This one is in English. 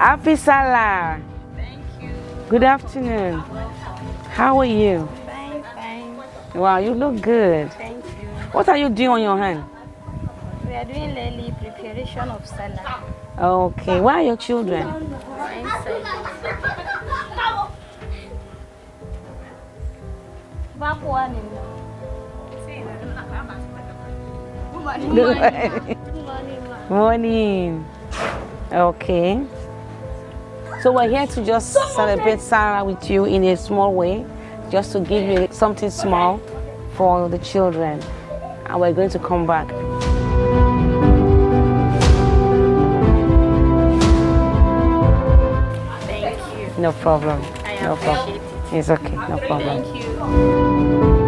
Happy Salah. Thank you. Good afternoon. How are you? Fine, fine. Wow, you look good. Thank you. What are you doing on your hand? We are doing early preparation of salad. Okay, where are your children? Inside. Back one in Good morning. Okay. So we're here to just celebrate Salah with you in a small way, just to give you something small for the children. And we're going to come back. Thank you. No problem. I No problem. it. It's okay. No problem. Thank you.